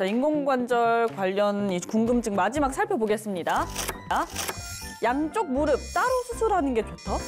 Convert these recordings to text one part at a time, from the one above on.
자, 인공관절 관련 이 궁금증 마지막 살펴보겠습니다. 자, 양쪽 무릎 따로 수술하는 게 좋다?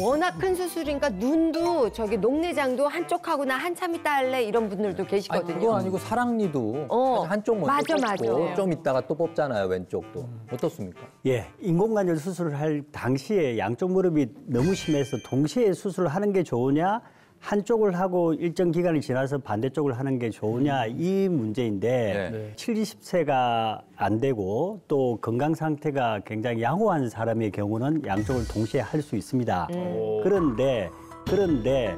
워낙 큰 수술이니까 눈도 저기 녹내장도 한쪽 하고나 한참 있다 할래 이런 분들도 아니, 계시거든요. 그거 아니고 사랑니도 어, 한쪽 먼저 맞아, 뽑고 맞아. 좀 있다가 또 뽑잖아요 왼쪽도 어떻습니까? 예, 인공관절 수술을 할 당시에 양쪽 무릎이 너무 심해서 동시에 수술을 하는 게 좋으냐, 한쪽을 하고 일정 기간이 지나서 반대쪽을 하는 게 좋으냐 이 문제인데 네. 70세가 안 되고 또 건강 상태가 굉장히 양호한 사람의 경우는 양쪽을 동시에 할 수 있습니다. 그런데 그런데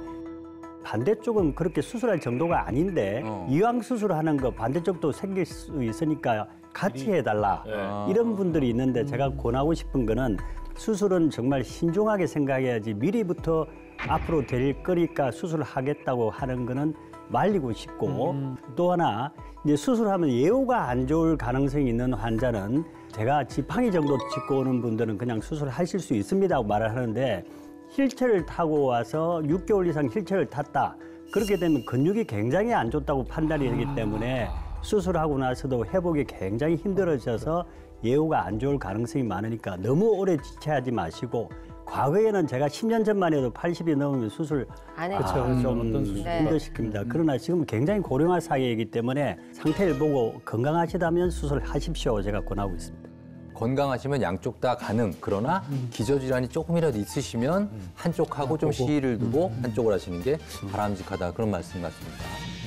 반대쪽은 그렇게 수술할 정도가 아닌데 어. 이왕 수술하는 거 반대쪽도 생길 수 있으니까 같이 해달라 아. 이런 분들이 있는데 제가 권하고 싶은 거는 수술은 정말 신중하게 생각해야지 미리부터 앞으로 될 거니까 수술을 하겠다고 하는 거는 말리고 싶고 또 하나 이제 수술하면 예후가 안 좋을 가능성이 있는 환자는 제가 지팡이 정도 짚고 오는 분들은 그냥 수술하실 수 있습니다 말을 하는데 휠체어를 타고 와서 6개월 이상 휠체어를 탔다. 그렇게 되면 근육이 굉장히 안 좋다고 판단이 되기 때문에 수술하고 나서도 회복이 굉장히 힘들어져서 예후가 안 좋을 가능성이 많으니까 너무 오래 지체하지 마시고 과거에는 제가 10년 전만 해도 80이 넘으면 수술 안 아, 해요. 좀 네. 힘들시킵니다. 그러나 지금 굉장히 고령화 사회이기 때문에 상태를 보고 건강하시다면 수술하십시오. 제가 권하고 있습니다. 건강하시면 양쪽 다 가능. 그러나 기저질환이 조금이라도 있으시면 한쪽하고 좀 시일을 두고 한쪽을 하시는 게 바람직하다 그런 말씀 같습니다.